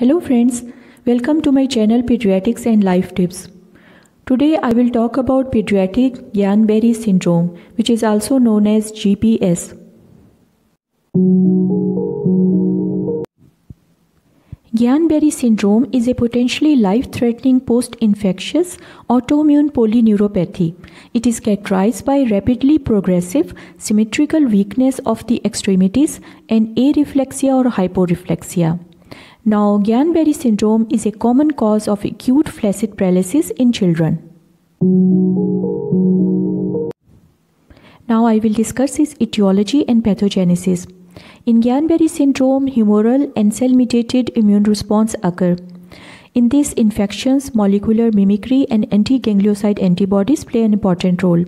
Hello friends, welcome to my channel Pediatrics and Life Tips. Today I will talk about pediatric Guillain-Barré syndrome which is also known as GBS. Guillain-Barré syndrome is a potentially life-threatening post-infectious autoimmune polyneuropathy. It is characterized by rapidly progressive symmetrical weakness of the extremities and areflexia or hyporeflexia. Now, Guillain-Barré syndrome is a common cause of acute flaccid paralysis in children. Now, I will discuss its etiology and pathogenesis. In Guillain-Barré syndrome, humoral and cell-mediated immune response occur. In these infections, molecular mimicry and anti-ganglioside antibodies play an important role.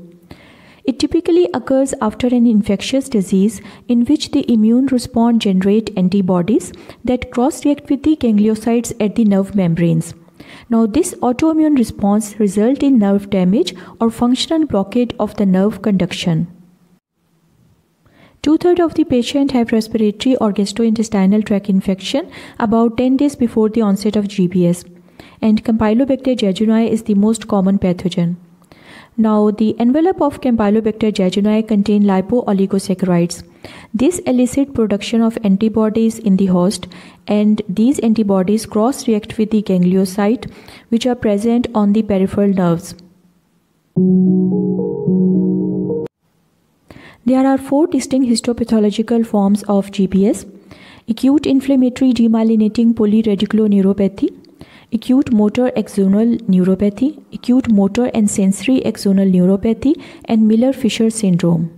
It typically occurs after an infectious disease in which the immune response generate antibodies that cross-react with the gangliosides at the nerve membranes. Now this autoimmune response result in nerve damage or functional blockade of the nerve conduction. Two-thirds of the patient have respiratory or gastrointestinal tract infection about 10 days before the onset of GBS and Campylobacter jejuni is the most common pathogen. Now, the envelope of Campylobacter jejuni contain lipo-oligosaccharides. This elicit production of antibodies in the host and these antibodies cross-react with the ganglioside which are present on the peripheral nerves. There are four distinct histopathological forms of GBS. Acute inflammatory demyelinating polyradiculoneuropathy, acute motor axonal neuropathy, acute motor and sensory axonal neuropathy, and Miller-Fisher syndrome.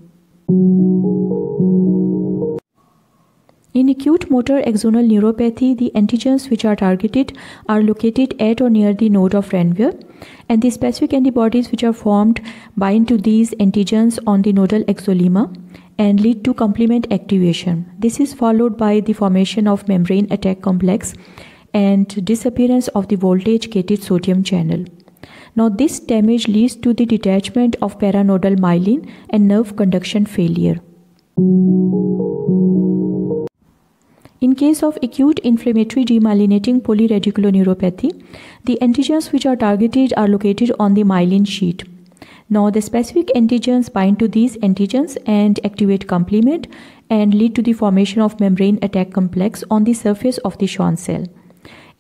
In acute motor axonal neuropathy, the antigens which are targeted are located at or near the node of Ranvier, and the specific antibodies which are formed bind to these antigens on the nodal axolemma and lead to complement activation. This is followed by the formation of membrane attack complex and disappearance of the voltage gated sodium channel. Now this damage leads to the detachment of paranodal myelin and nerve conduction failure. In case of acute inflammatory demyelinating polyradiculoneuropathy, the antigens which are targeted are located on the myelin sheet. Now the specific antigens bind to these antigens and activate complement and lead to the formation of membrane attack complex on the surface of the Schwann cell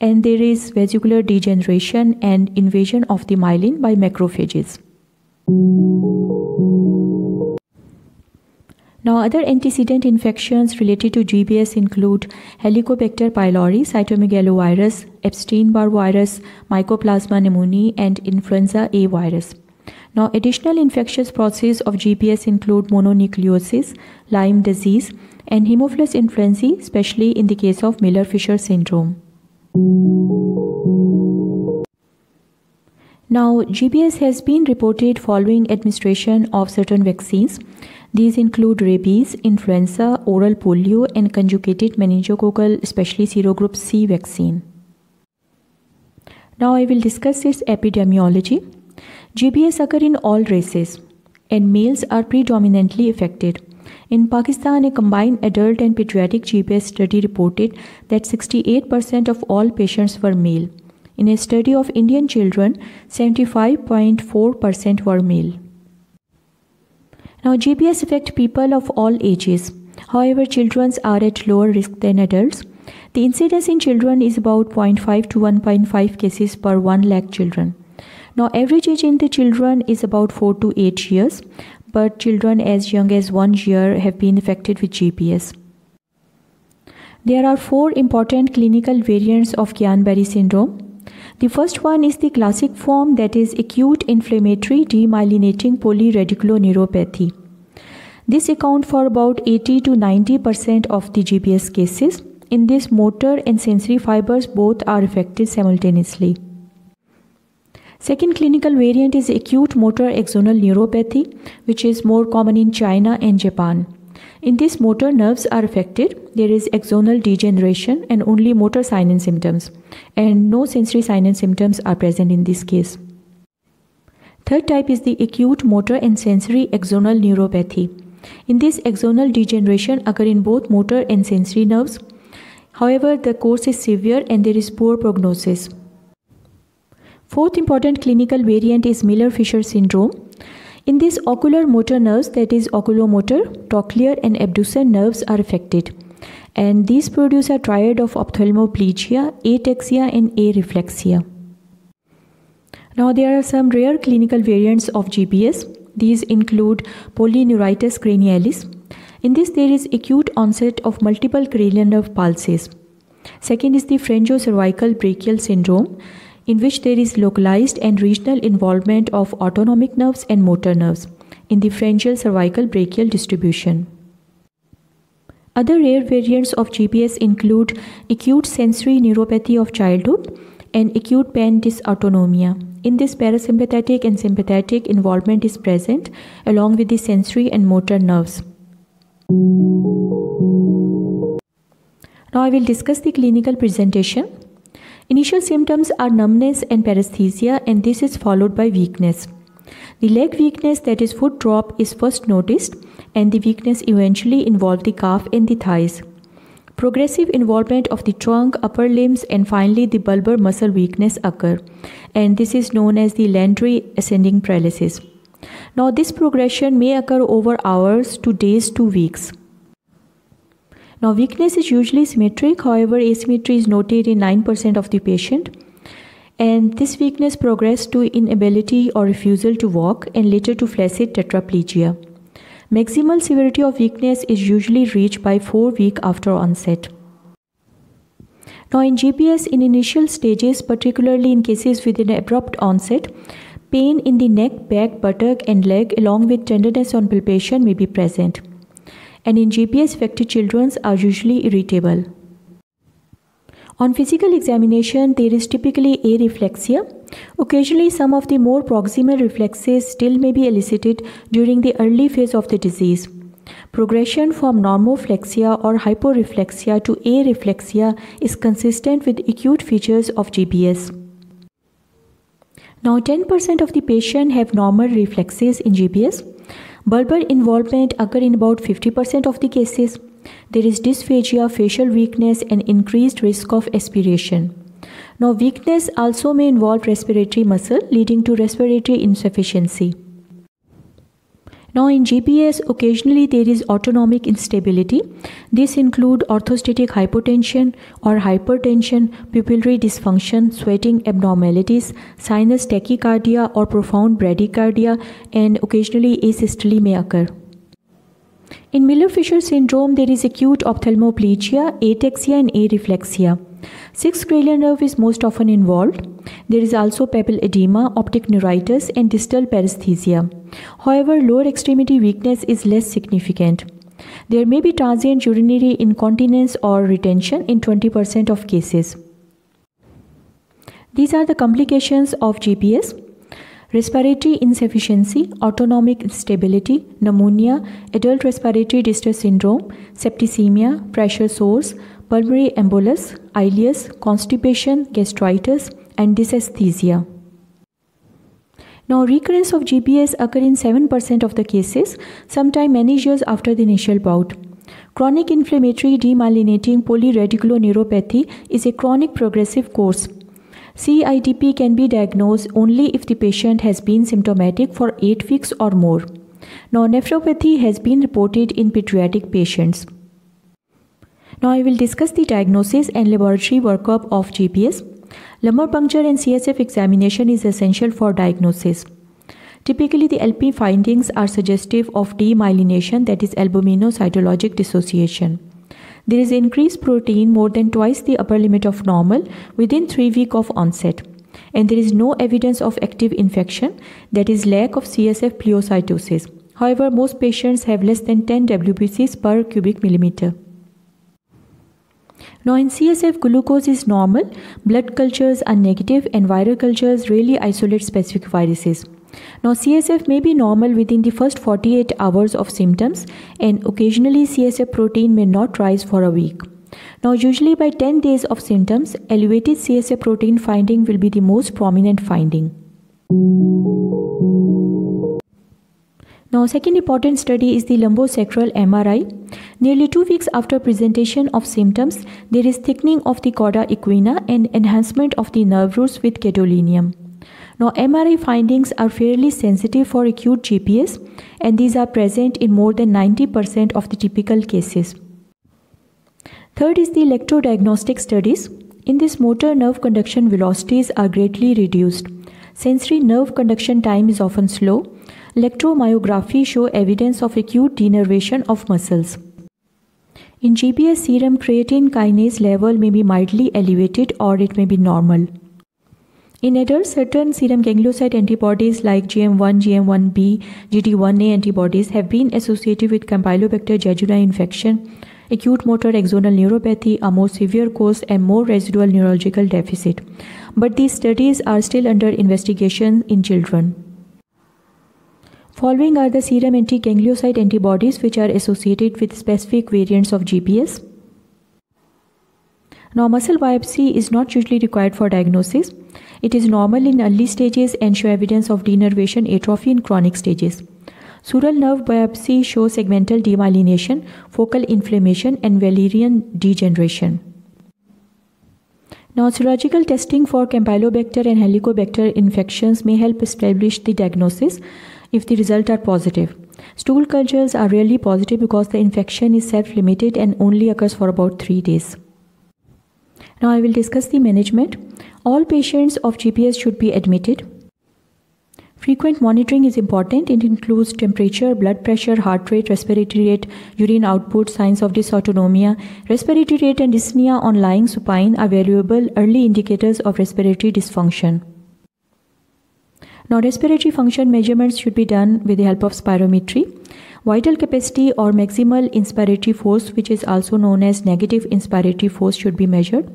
and there is vesicular degeneration and invasion of the myelin by macrophages. Now, other antecedent infections related to GBS include Helicobacter pylori, cytomegalovirus, Epstein-Barr virus, Mycoplasma pneumoniae, and influenza A virus. Now, additional infectious processes of GBS include mononucleosis, Lyme disease, and Haemophilus influenzae, especially in the case of Miller-Fisher syndrome. Now, GBS has been reported following administration of certain vaccines. These include rabies, influenza, oral polio, and conjugated meningococcal, especially serogroup C vaccine. Now, I will discuss its epidemiology. GBS occur in all races, and males are predominantly affected. In Pakistan, a combined adult and pediatric GBS study reported that 68% of all patients were male. In a study of Indian children, 75.4% were male. Now, GBS affect people of all ages. However, children are at lower risk than adults. The incidence in children is about 0.5 to 1.5 cases per 1 lakh children. Now, average age in the children is about 4 to 8 years but children as young as one year have been affected with GBS. There are four important clinical variants of Guillain-Barré syndrome. The first one is the classic form that is acute inflammatory demyelinating polyradiculoneuropathy. This accounts for about 80 to 90% of the GBS cases. In this, motor and sensory fibers both are affected simultaneously. Second clinical variant is acute motor axonal neuropathy, which is more common in China and Japan. In this, motor nerves are affected. There is axonal degeneration and only motor sign and symptoms, and no sensory sign and symptoms are present in this case. Third type is the acute motor and sensory axonal neuropathy. In this, axonal degeneration occur in both motor and sensory nerves. However, the course is severe and there is poor prognosis. Fourth important clinical variant is Miller-Fisher syndrome. In this ocular motor nerves that is oculomotor, trochlear and abducens nerves are affected and these produce a triad of ophthalmoplegia, ataxia and areflexia. Now there are some rare clinical variants of GBS. These include polyneuritis cranialis. In this there is acute onset of multiple cranial nerve palsies. Second is the pharyngocervical brachial syndrome in which there is localized and regional involvement of autonomic nerves and motor nerves in the pharyngeal cervical brachial distribution. Other rare variants of GBS include acute sensory neuropathy of childhood and acute pandysautonomia. In this, parasympathetic and sympathetic involvement is present along with the sensory and motor nerves. Now I will discuss the clinical presentation. Initial symptoms are numbness and paresthesia and this is followed by weakness. The leg weakness that is foot drop is first noticed and the weakness eventually involve the calf and the thighs. Progressive involvement of the trunk, upper limbs and finally the bulbar muscle weakness occur and this is known as the Landry ascending paralysis. Now this progression may occur over hours to days to weeks. Now weakness is usually symmetric however asymmetry is noted in 9% of the patient and this weakness progressed to inability or refusal to walk and later to flaccid tetraplegia. Maximal severity of weakness is usually reached by 4 weeks after onset. Now in GBS in initial stages, particularly in cases with an abrupt onset, pain in the neck, back, buttock and leg along with tenderness on palpation may be present. And in GBS affected children are usually irritable. On physical examination, there is typically areflexia. Occasionally, some of the more proximal reflexes still may be elicited during the early phase of the disease. Progression from normoflexia or hyporeflexia to areflexia is consistent with acute features of GBS. Now, 10% of the patient have normal reflexes in GBS. Bulbar involvement occur in about 50% of the cases. There is dysphagia, facial weakness, and increased risk of aspiration. Now, weakness also may involve respiratory muscle, leading to respiratory insufficiency. Now, in GBS, occasionally there is autonomic instability. This include orthostatic hypotension or hypertension, pupillary dysfunction, sweating abnormalities, sinus tachycardia or profound bradycardia, and occasionally asystole may occur. In Miller-Fisher syndrome, there is acute ophthalmoplegia, ataxia and areflexia. Sixth cranial nerve is most often involved. There is also papilledema, optic neuritis and distal paresthesia. However, lower extremity weakness is less significant. There may be transient urinary incontinence or retention in 20% of cases. These are the complications of GBS respiratory insufficiency, autonomic instability, pneumonia, adult respiratory distress syndrome, septicemia, pressure sores, pulmonary embolus, ileus, constipation, gastritis, and dysesthesia. Now, recurrence of GBS occur in 7% of the cases, sometime many years after the initial bout. Chronic inflammatory demyelinating polyradiculoneuropathy is a chronic progressive course. CIDP can be diagnosed only if the patient has been symptomatic for 8 weeks or more. Now, nephropathy has been reported in pediatric patients. Now, I will discuss the diagnosis and laboratory workup of GBS. Lumbar puncture and CSF examination is essential for diagnosis. Typically, the LP findings are suggestive of demyelination, that is albuminocytologic dissociation. There is increased protein more than twice the upper limit of normal within 3 weeks of onset. And there is no evidence of active infection, that is lack of CSF pleocytosis. However, most patients have less than 10 WBCs per cubic millimeter. Now in CSF glucose is normal, blood cultures are negative and viral cultures rarely isolate specific viruses. Now, CSF may be normal within the first 48 hours of symptoms, and occasionally CSF protein may not rise for a week. Now, usually by 10 days of symptoms, elevated CSF protein finding will be the most prominent finding. Now, second important study is the lumbosacral MRI. Nearly two weeks after presentation of symptoms, there is thickening of the cauda equina and enhancement of the nerve roots with gadolinium. Now, MRI findings are fairly sensitive for acute GBS and these are present in more than 90% of the typical cases. Third is the electrodiagnostic studies. In this motor nerve conduction velocities are greatly reduced. Sensory nerve conduction time is often slow. Electromyography show evidence of acute denervation of muscles. In GBS serum creatine kinase level may be mildly elevated or it may be normal. In adults, certain serum ganglioside antibodies like GM1, GM1B, GT1A antibodies have been associated with Campylobacter jejuni infection, acute motor axonal neuropathy, a more severe course, and more residual neurological deficit. But these studies are still under investigation in children. Following are the serum anti-ganglioside antibodies which are associated with specific variants of GBS. Now, muscle biopsy is not usually required for diagnosis. It is normal in early stages and show evidence of denervation atrophy in chronic stages. Sural nerve biopsy shows segmental demyelination, focal inflammation, and Wallerian degeneration. Now, serological testing for Campylobacter and Helicobacter infections may help establish the diagnosis if the results are positive. Stool cultures are rarely positive because the infection is self limited and only occurs for about 3 days. Now, I will discuss the management. All patients of GBS should be admitted. Frequent monitoring is important. It includes temperature, blood pressure, heart rate, respiratory rate, urine output, signs of dysautonomia. Respiratory rate and dyspnea on lying supine are valuable early indicators of respiratory dysfunction. Now, respiratory function measurements should be done with the help of spirometry. Vital capacity or maximal inspiratory force, which is also known as negative inspiratory force, should be measured.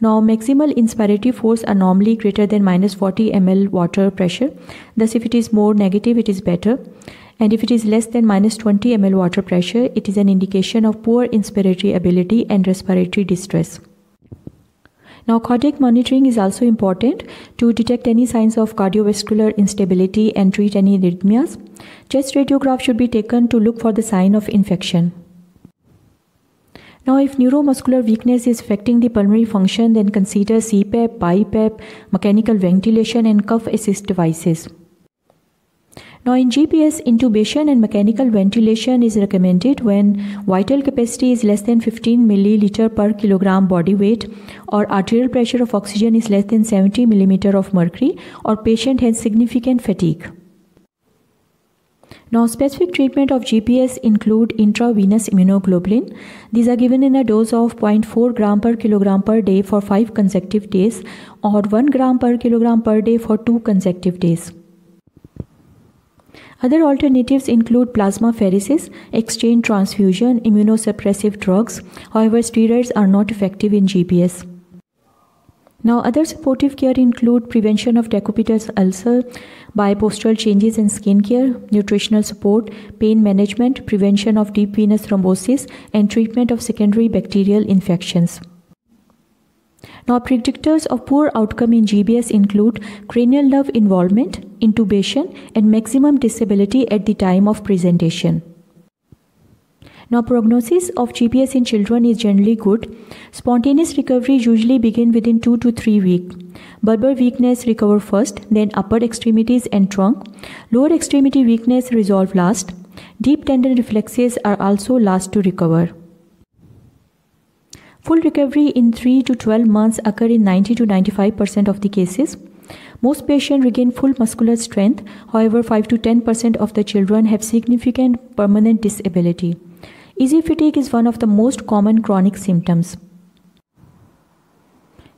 Now, maximal inspiratory force are normally greater than minus 40 ml water pressure. Thus, if it is more negative, it is better. And if it is less than minus 20 ml water pressure, it is an indication of poor inspiratory ability and respiratory distress. Now, cardiac monitoring is also important to detect any signs of cardiovascular instability and treat any arrhythmias. Chest radiograph should be taken to look for the sign of infection. Now, if neuromuscular weakness is affecting the pulmonary function, then consider CPAP, BiPAP, mechanical ventilation, and cough assist devices. Now, in GBS, intubation and mechanical ventilation is recommended when vital capacity is less than 15 milliliter per kilogram body weight, or arterial pressure of oxygen is less than 70 millimeter of mercury, or patient has significant fatigue. Now, specific treatment of GBS include intravenous immunoglobulin. These are given in a dose of 0.4 gram per kilogram per day for 5 consecutive days or 1 gram per kilogram per day for 2 consecutive days. Other alternatives include plasmapheresis, exchange transfusion, immunosuppressive drugs. However, steroids are not effective in GBS. Now, other supportive care include prevention of decubitus ulcer by postural changes in skin care, nutritional support, pain management, prevention of deep venous thrombosis, and treatment of secondary bacterial infections. Now, predictors of poor outcome in GBS include cranial nerve involvement, intubation, and maximum disability at the time of presentation. Now, prognosis of GBS in children is generally good. Spontaneous recovery usually begin within 2 to 3 weeks. Bulbar weakness recover first, then upper extremities and trunk. Lower extremity weakness resolve last. Deep tendon reflexes are also last to recover. Full recovery in 3 to 12 months occur in 90 to 95% of the cases. Most patients regain full muscular strength. However, 5 to 10% of the children have significant permanent disability. Easy fatigue is one of the most common chronic symptoms.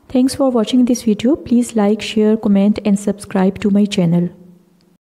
Thanks for watching this video. Please like, share, comment and subscribe to my channel.